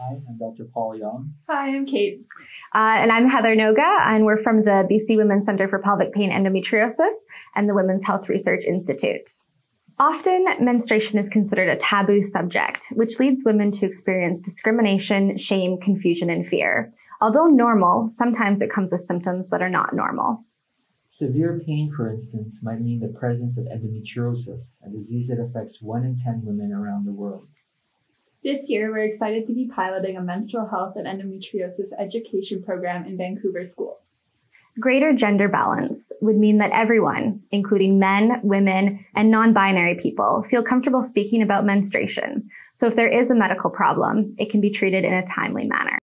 Hi, I'm Dr. Paul Yong. Hi, I'm Kate. Uh, and I'm Heather Noga, and we're from the BC Women's Centre for Pelvic Pain Endometriosis and the Women's Health Research Institute. Often, menstruation is considered a taboo subject, which leads women to experience discrimination, shame, confusion, and fear. Although normal, sometimes it comes with symptoms that are not normal. Severe pain, for instance, might mean the presence of endometriosis, a disease that affects 1 in 10 women around the world. This year, we're excited to be piloting a menstrual health and endometriosis education program in Vancouver schools. Greater gender balance would mean that everyone, including men, women, and non-binary people, feel comfortable speaking about menstruation. So if there is a medical problem, it can be treated in a timely manner.